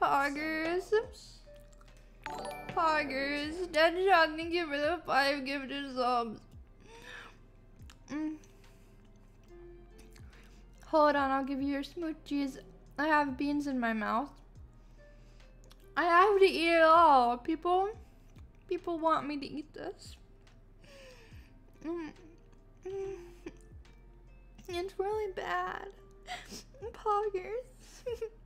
Poggers. Poggers. Deadshot, thank you for the five gifted subs. Mm. Hold on, I'll give you your smoochies. I have beans in my mouth. I have to eat it all. People, people want me to eat this. Mm. Mm. It's really bad. Poggers.